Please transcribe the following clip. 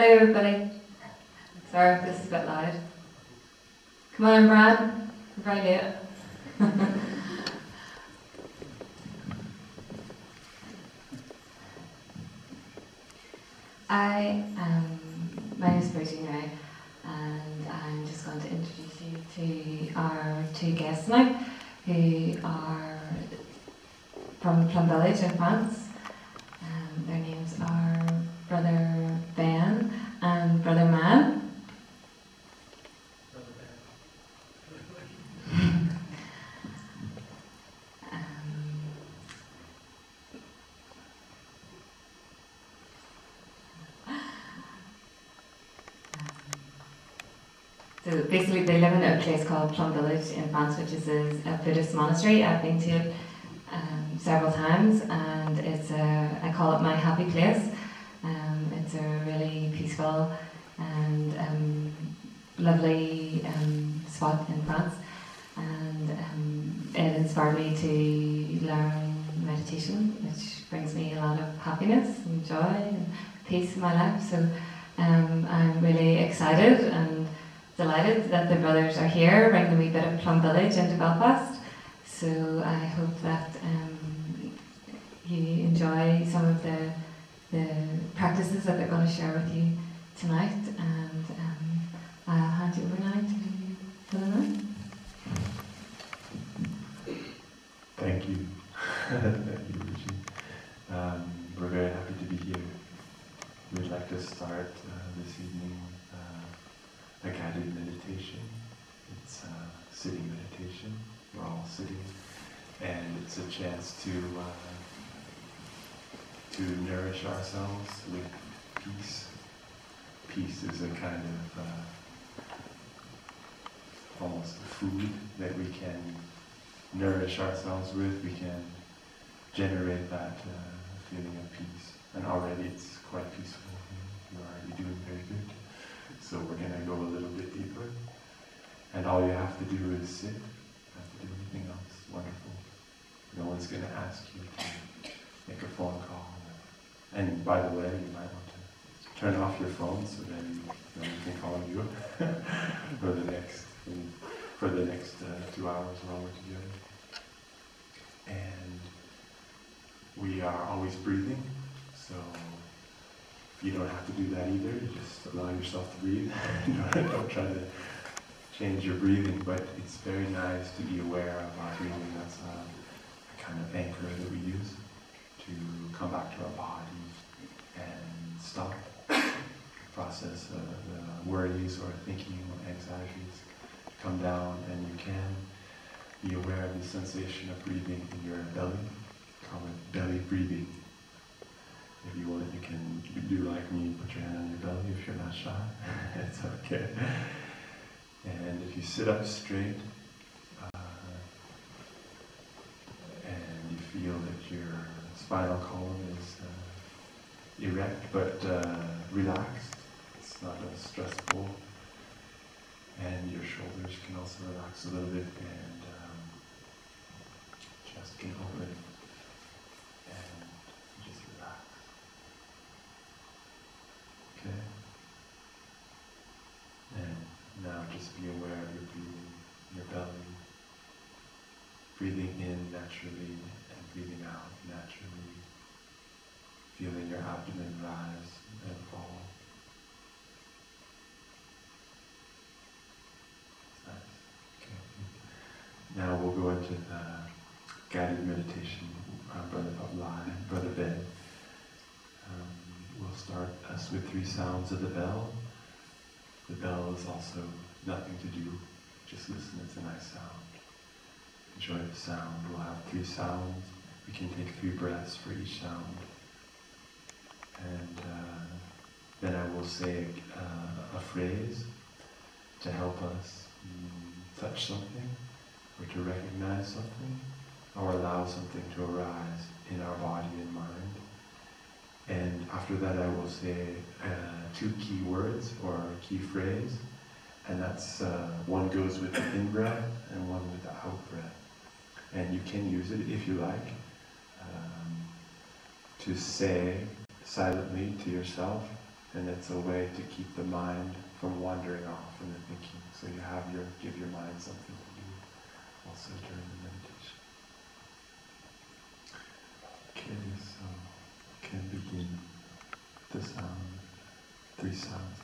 Hello everybody. Sorry if this is a bit loud. Come on Brad. We're very late. I um, my name is Bridget now, and I'm just going to introduce you to our two guests now, who are from Plum Village in France. Um, their names are Brother Ben and Brother Man. Um, So basically, they live in a place called Plum Village in France, which is a, Buddhist monastery. I've been to it um, several times, and it's a I call it my happy place. Um, it's a really peaceful and um, lovely um, spot in France, and um, it inspired me to learn meditation, which brings me a lot of happiness and joy and peace in my life. So um, I'm really excited and delighted that the brothers are here, bringing a wee bit of Plum Village into Belfast. So I hope that um, you enjoy some of the, the practices that they're going to share with you tonight. And um, I'll hand you over now to Helena. Thank you. Thank you, Richie. Um, we're very happy to be here. We'd like to start uh, this evening meditation. It's a sitting meditation. We're all sitting, and it's a chance to uh, to nourish ourselves with peace. Peace is a kind of uh, almost food that we can nourish ourselves with, we can generate that uh, feeling of peace. And already it's quite peaceful. You're already doing very good. So we're going to go a little. And all you have to do is sit. You have to do anything else. Wonderful. No one's going to ask you to make a phone call. And by the way, you might want to turn off your phone so then no one can call you for the next for the next uh, two hours while we're together. And we are always breathing, so you don't have to do that either. You just allow yourself to breathe. don't, don't try to change your breathing, but it's very nice to be aware of our breathing. That's a, a kind of anchor that we use to come back to our body and stop the process of the worries or thinking or anxieties come down and you can be aware of the sensation of breathing in your belly. Call it belly breathing. If you want, you can do like me, put your hand on your belly if you're not shy. it's okay. And if you sit up straight, uh, and you feel that your spinal column is uh, erect but uh, relaxed, it's not as stressful, and your shoulders can also relax a little bit and um, chest can open and just relax. Okay? And now just be aware of your breathing, your belly, breathing in naturally and breathing out naturally, feeling your abdomen rise and fall. Nice. Okay. Now we'll go into the guided meditation. Uh, Brother Pavlai, Brother Ben. Um, we'll start us with three sounds of the bell. The bell is also nothing to do. Just listen, it's a nice sound. Enjoy the sound. We'll have three sounds. We can take three breaths for each sound. And uh, then I will say uh, a phrase to help us mm, touch something or to recognize something or allow something to arise in our body and mind. And after that I will say uh, two key words or a key phrase and that's uh, one goes with the in breath and one with the out breath. And you can use it if you like um, to say silently to yourself and it's a way to keep the mind from wandering off in the thinking. So you have your give your mind something to do also during the meditation. Okay, so can begin the sound, three sounds